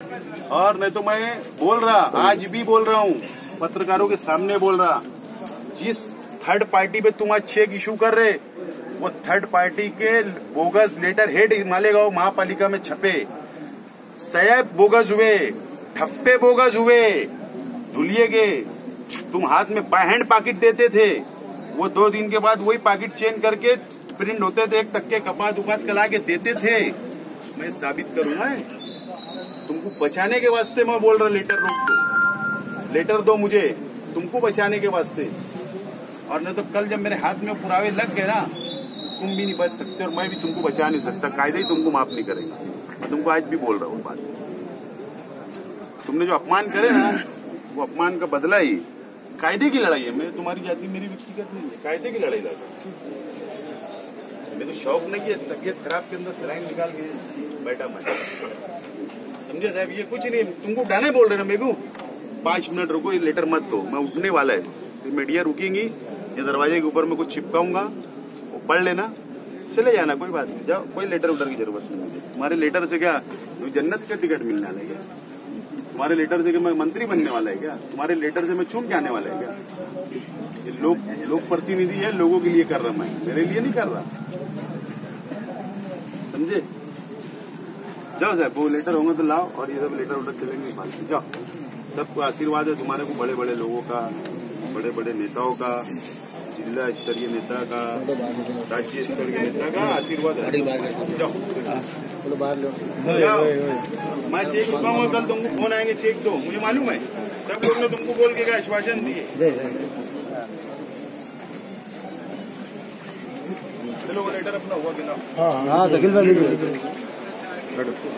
और नहीं तो मैं बोल रहा, आज भी बोल रहा हूँ। पत्रकारों के सामने बोल रहा, जिस थर्ड पार्टी पे तुम आज चेक इशू कर रहे, वो थर्ड पार्टी के बोगस लेटर हेड मालेगांव महापालिका में छपे। सैब बोगस हुए, ठप्पे बोगस हुए, धुलिए गए। तुम हाथ में हैंड पाकिट देते थे। वो दो दिन के बाद वही पाकिट चेंज करके प्रिंट होते थे, एक टक्के कपात उपात कला के देते थे। मैं साबित करूँगा तुमको बचाने के वास्ते मैं बोल रहा लेटर रोक दो। लेटर दो मुझे। तुमको बचाने के वास्ते। और नहीं तो कल जब मेरे हाथ में पुरावे लग गए ना, तुम भी नहीं बच सकते और मैं भी तुमको बचा नहीं सकता। कायदे ही तुमको माफ़ नहीं करेगा। तुमको आज भी बोल रहा हूँ बात। तुमने जो अपमान करे ना, वो अपमान का बदला ही। कायदे की लड़ाई है। मैं तुम्हारी जाति मेरी व्यक्तिगत नहीं है। कायदे की लड़ाई लड़ मैं तो शौक नहीं है तबियत खराब के अंदर सलाइन निकाल के बैठा मैं। समझे साहब, ये कुछ नहीं, तुमको उठाने बोल रहे ना मेरे को? पाँच मिनट रुको, ये लेटर मत दो, मैं उठने वाला है। फिर मीडिया रुकेंगी, ये दरवाजे के ऊपर मैं कुछ चिपकाऊँगा, वो पढ़ लेना, चले जाना, कोई बात नहीं, जाओ, कोई लेटर उटर की ज़रूरत नहीं मुझे। तुम्हारे लेटर से क्या जन्नत का टिकट मिलने वाला है क्या? तुम्हारे लेटर से मैं मंत्री बनने वाला है क्या? तुम्हारे लेटर से मैं चूम के आने वाला है क्या? ये लोग लोक प्रतिनिधि है, लोगों के लिए कर रहा मैं, मेरे लिए नहीं कर रहा। समझे? जाओ साहब वो लेटर होंगे तो लाओ और ये सब लेटर उटर चलेंगे जाओ। सबको आशीर्वाद है तुम्हारे को बड़े बड़े लोगों का बड़े बड़े नेताओं का जिला स्तरीय नेता का राज्य स्तर के नेता का आशीर्वाद है। जाओ। मैं चेक रुकाऊँगा कल तुमको फ़ोन आएँगे चेक दो मुझे मालूम है सब लोग ने तुमको बोल के आश्वासन दिए। चलो वो लेटर अपना हुआ गिलाओ हाँ शकील भाई लड़को।